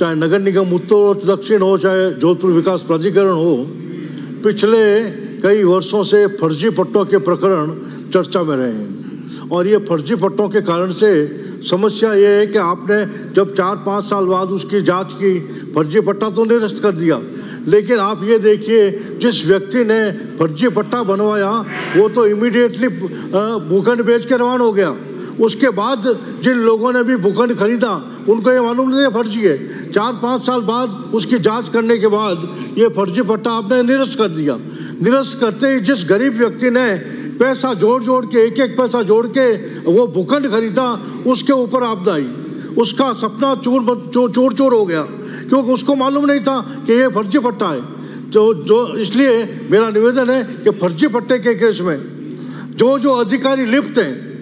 चाहे नगर निगम उत्तर दक्षिण हो, चाहे जोधपुर विकास प्राधिकरण हो, पिछले कई वर्षों से फर्जी पट्टों के प्रकरण चर्चा में रहे हैं। और ये फर्जी पट्टों के कारण से समस्या ये है कि आपने जब चार पाँच साल बाद उसकी जाँच की, फर्जी पट्टा तो निरस्त कर दिया। लेकिन आप ये देखिए, जिस व्यक्ति ने फर्जी पट्टा बनवाया, वो तो इमीडिएटली भूखंड बेच के रवान हो गया। उसके बाद जिन लोगों ने भी भूखंड खरीदा उनको ये मालूम नहीं है फर्जी है। चार, पाँच साल बाद उसकी जाँच करने के बाद ये फर्जी पट्टा आपने निरस्त कर दिया। निरस्त करते ही जिस गरीब व्यक्ति ने पैसा जोड़ जोड़ के एक एक पैसा जोड़ के वो भूखंड खरीदा, उसके ऊपर आपदा आई। उसका सपना चूर चोर चोर चोर हो गया। क्योंकि उसको मालूम नहीं था कि ये फर्जी पट्टा है। तो जो, इसलिए मेरा निवेदन है कि फर्जी पट्टे के केस में जो जो अधिकारी लिप्त हैं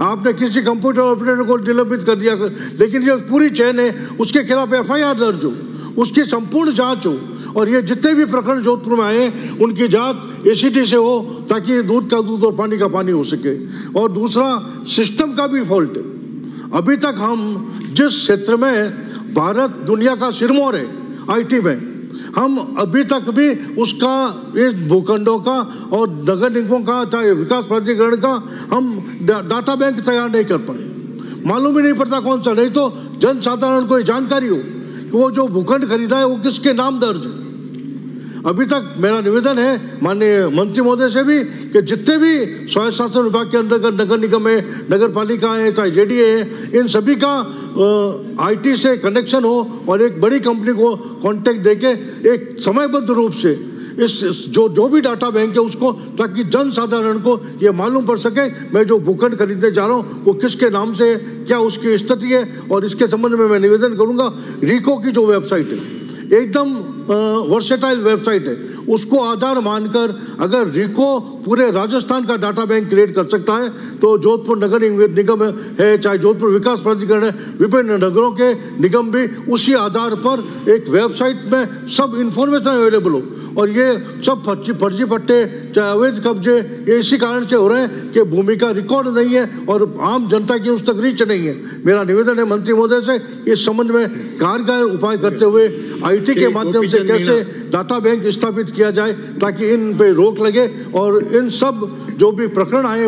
आपने किसी कंप्यूटर ऑपरेटर को निलंबित कर दिया कर, लेकिन जो पूरी चैन है उसके खिलाफ एफआईआर दर्ज हो उसकी संपूर्ण जाँच हो और ये जितने भी प्रकरण जोधपुर में आए उनकी जाँच एसीटी से हो ताकि दूध का दूध और पानी का पानी हो सके। और दूसरा सिस्टम का भी फॉल्ट है। अभी तक हम जिस क्षेत्र में भारत दुनिया का सिरमौर है आईटी में हम अभी तक भी उसका इस भूखंडों का और नगर निगमों का चाहे विकास प्राधिकरण का हम डाटा बैंक तैयार नहीं कर पाए। मालूम ही नहीं पड़ता कौन सा। नहीं तो जन साधारण को जानकारी हो कि वो जो भूखंड खरीदा है, वो किसके नाम दर्ज है। अभी तक मेरा निवेदन है, माननीय मंत्री महोदय से भी, कि जितने भी स्वायत्त शासन विभाग के अंतर्गत नगर निगम है नगर पालिका है, चाहे जेडीए है, इन सभी का आईटी से कनेक्शन हो और एक बड़ी कंपनी को कॉन्टेक्ट देके एक समयबद्ध रूप से इस जो जो भी डाटा बैंक है उसको, ताकि जन साधारण को ये मालूम पड़ सके, मैं जो भूखंड खरीदने जा रहा हूँ, वो किसके नाम से है, क्या उसकी स्थिति है, और इसके संबंध में मैं निवेदन करूँगा, रिको की जो वेबसाइट है, एकदम वर्सेटाइल वेबसाइट है उसको आधार मानकर अगर रिको पूरे राजस्थान का डाटा बैंक क्रिएट कर सकता है तो जोधपुर नगर निगम है चाहे जोधपुर विकास प्राधिकरण है विभिन्न नगरों के निगम भी उसी आधार पर एक वेबसाइट में सब इंफॉर्मेशन अवेलेबल हो। और ये सब फर्जी फर्जी पट्टे चाहे अवैध कब्जे ये इसी कारण से हो रहे हैं कि भूमि का रिकॉर्ड नहीं है और आम जनता की उस तक रीच नहीं है। मेरा निवेदन है मंत्री महोदय से इस संबंध में कारगर उपाय करते हुए आईटी के माध्यम से कैसे डाटा बैंक स्थापित किया जाए ताकि इन पे रोक लगे और इन सब जो भी प्रकरण आए